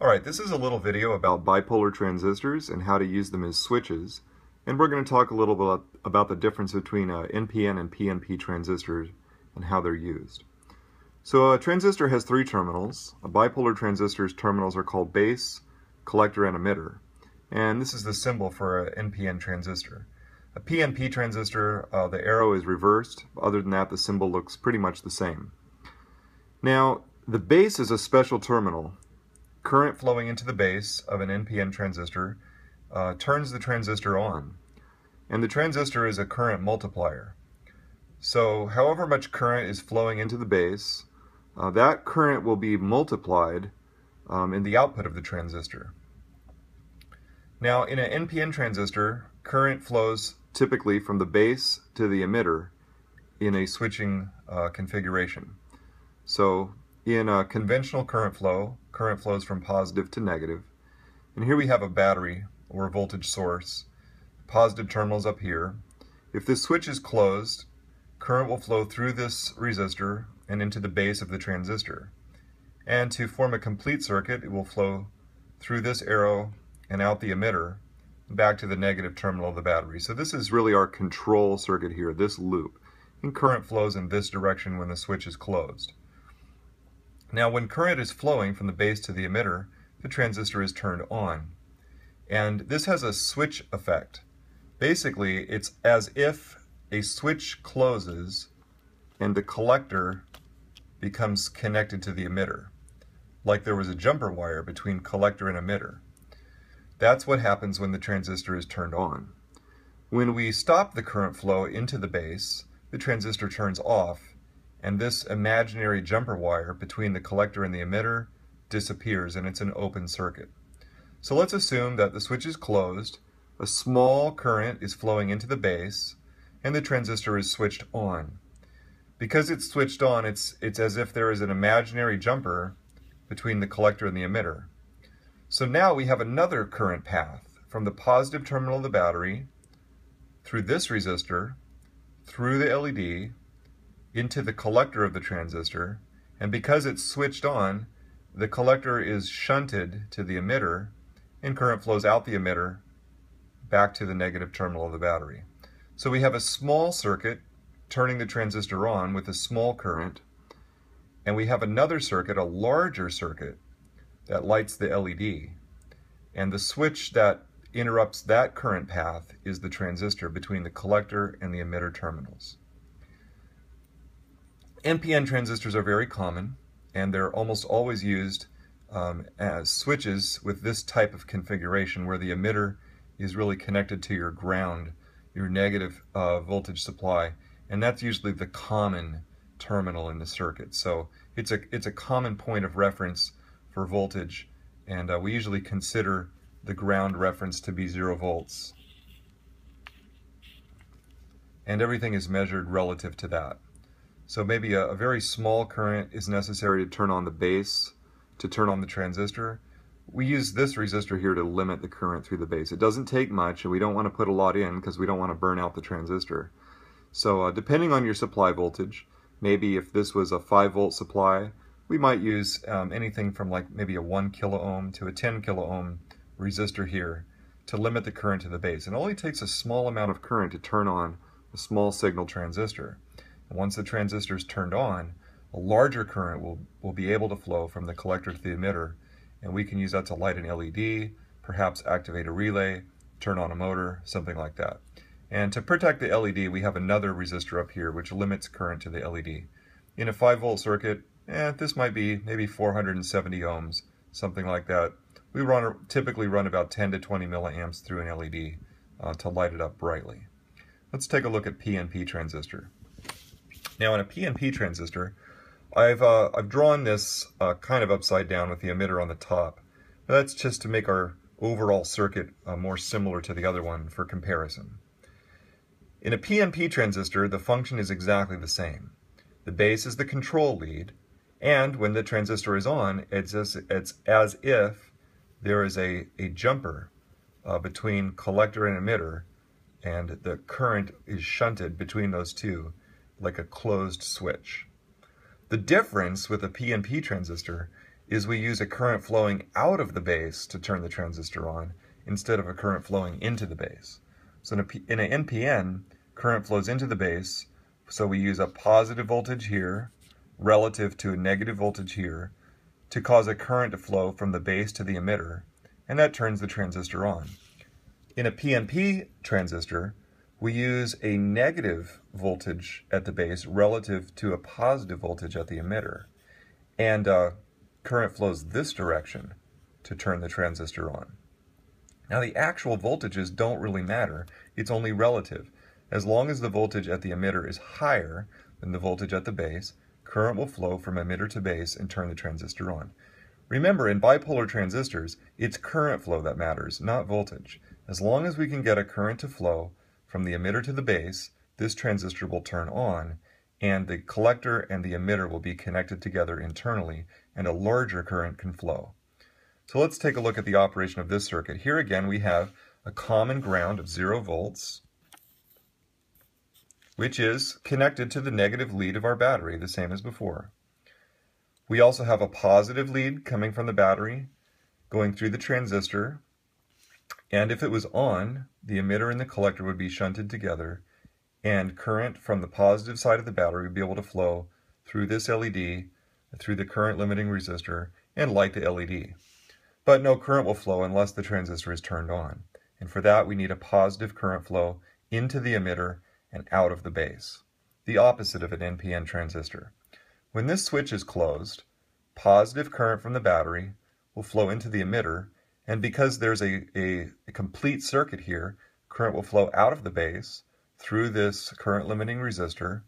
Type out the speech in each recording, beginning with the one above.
Alright, this is a little video about bipolar transistors and how to use them as switches. And we're going to talk a little bit about the difference between uh, NPN and PNP transistors and how they're used. So a transistor has three terminals. A bipolar transistor's terminals are called base, collector, and emitter. And this is the symbol for an NPN transistor. A PNP transistor, uh, the arrow is reversed. Other than that, the symbol looks pretty much the same. Now, the base is a special terminal current flowing into the base of an NPN transistor uh, turns the transistor on. And the transistor is a current multiplier. So however much current is flowing into the base, uh, that current will be multiplied um, in the output of the transistor. Now in an NPN transistor, current flows typically from the base to the emitter in a switching uh, configuration. So in a conventional current flow, current flows from positive to negative. And here we have a battery or a voltage source. Positive terminals up here. If this switch is closed, current will flow through this resistor and into the base of the transistor. And to form a complete circuit, it will flow through this arrow and out the emitter back to the negative terminal of the battery. So this is really our control circuit here, this loop. And current flows in this direction when the switch is closed. Now when current is flowing from the base to the emitter, the transistor is turned on. And this has a switch effect. Basically, it's as if a switch closes and the collector becomes connected to the emitter, like there was a jumper wire between collector and emitter. That's what happens when the transistor is turned on. When we stop the current flow into the base, the transistor turns off and this imaginary jumper wire between the collector and the emitter disappears and it's an open circuit. So let's assume that the switch is closed, a small current is flowing into the base, and the transistor is switched on. Because it's switched on, it's, it's as if there is an imaginary jumper between the collector and the emitter. So now we have another current path from the positive terminal of the battery through this resistor, through the LED, into the collector of the transistor, and because it's switched on, the collector is shunted to the emitter, and current flows out the emitter back to the negative terminal of the battery. So we have a small circuit turning the transistor on with a small current, and we have another circuit, a larger circuit, that lights the LED. And the switch that interrupts that current path is the transistor between the collector and the emitter terminals. NPN transistors are very common and they're almost always used um, as switches with this type of configuration where the emitter is really connected to your ground, your negative uh, voltage supply, and that's usually the common terminal in the circuit. So it's a, it's a common point of reference for voltage, and uh, we usually consider the ground reference to be zero volts. And everything is measured relative to that. So maybe a, a, very small current is necessary to turn on the base, to turn on the transistor. We use this resistor here to limit the current through the base. It doesn't take much, and we don't want to put a lot in because we don't want to burn out the transistor. So uh, depending on your supply voltage, maybe if this was a 5 volt supply, we might use um, anything from like maybe a 1 kilo ohm to a 10 kilo ohm resistor here to limit the current to the base. It only takes a small amount of current to turn on a small signal transistor. Once the transistor is turned on, a larger current will, will be able to flow from the collector to the emitter, and we can use that to light an LED, perhaps activate a relay, turn on a motor, something like that. And to protect the LED, we have another resistor up here which limits current to the LED. In a 5 volt circuit, eh, this might be maybe 470 ohms, something like that. We run typically run about 10 to 20 milliamps through an LED uh, to light it up brightly. Let's take a look at PNP transistor. Now in a PNP transistor, I've, uh, I've drawn this uh, kind of upside down with the emitter on the top. That's just to make our overall circuit uh, more similar to the other one for comparison. In a PNP transistor, the function is exactly the same. The base is the control lead, and when the transistor is on, it's as, it's as if there is a, a jumper uh, between collector and emitter, and the current is shunted between those two like a closed switch. The difference with a PNP transistor is we use a current flowing out of the base to turn the transistor on instead of a current flowing into the base. So in, a, in NPN, current flows into the base, so we use a positive voltage here relative to a negative voltage here to cause a current to flow from the base to the emitter, and that turns the transistor on. In a PNP transistor, we use a negative voltage at the base relative to a positive voltage at the emitter. And uh, current flows this direction to turn the transistor on. Now the actual voltages don't really matter, it's only relative. As long as the voltage at the emitter is higher than the voltage at the base, current will flow from emitter to base and turn the transistor on. Remember, in bipolar transistors, it's current flow that matters, not voltage. As long as we can get a current to flow from the emitter to the base, this transistor will turn on, and the collector and the emitter will be connected together internally, and a larger current can flow. So let's take a look at the operation of this circuit. Here again we have a common ground of 0 volts, which is connected to the negative lead of our battery, the same as before. We also have a positive lead coming from the battery, going through the transistor, and if it was on, the emitter and the collector would be shunted together, and current from the positive side of the battery would be able to flow through this LED, through the current limiting resistor, and light the LED. But no current will flow unless the transistor is turned on, and for that we need a positive current flow into the emitter and out of the base, the opposite of an NPN transistor. When this switch is closed, positive current from the battery will flow into the emitter, and because there's a, a, a, complete circuit here, current will flow out of the base through this current limiting resistor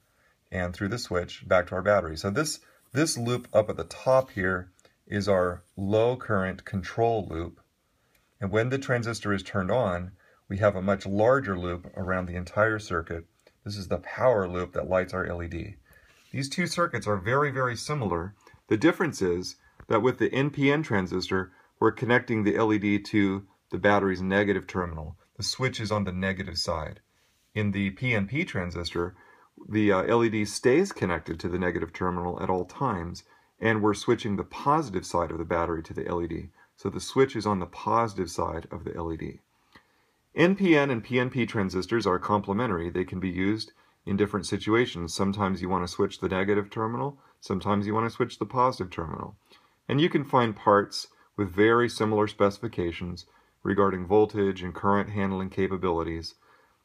and through the switch back to our battery. So this, this loop up at the top here is our low current control loop. And when the transistor is turned on, we have a much larger loop around the entire circuit. This is the power loop that lights our LED. These two circuits are very, very similar. The difference is that with the NPN transistor, we're connecting the LED to the battery's negative terminal. The switch is on the negative side. In the PNP transistor, the uh, LED stays connected to the negative terminal at all times, and we're switching the positive side of the battery to the LED. So the switch is on the positive side of the LED. NPN and PNP transistors are complementary. They can be used in different situations. Sometimes you want to switch the negative terminal, sometimes you want to switch the positive terminal. And you can find parts with very similar specifications regarding voltage and current handling capabilities.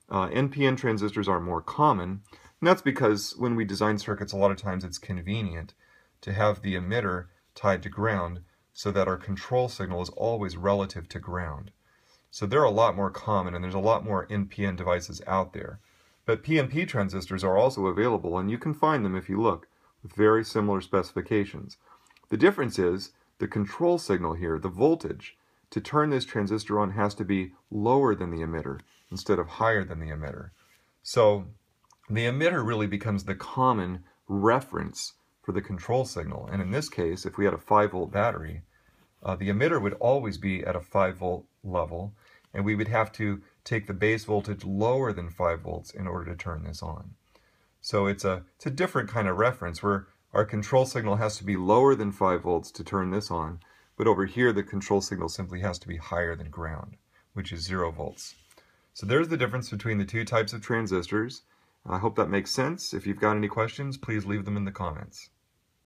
Uh, NPN transistors are more common, and that's because when we design circuits, a lot of times it's convenient to have the emitter tied to ground so that our control signal is always relative to ground. So they're a lot more common and there's a lot more NPN devices out there. But PNP transistors are also available and you can find them if you look with very similar specifications. The difference is the control signal here, the voltage, to turn this transistor on has to be lower than the emitter instead of higher than the emitter. So the emitter really becomes the common reference for the control signal. And in this case, if we had a 5 volt battery, uh, the emitter would always be at a 5 volt level and we would have to take the base voltage lower than 5 volts in order to turn this on. So it's a, it's a different kind of reference where our control signal has to be lower than 5 volts to turn this on, but over here the control signal simply has to be higher than ground, which is 0 volts. So there's the difference between the two types of transistors. I hope that makes sense. If you've got any questions, please leave them in the comments.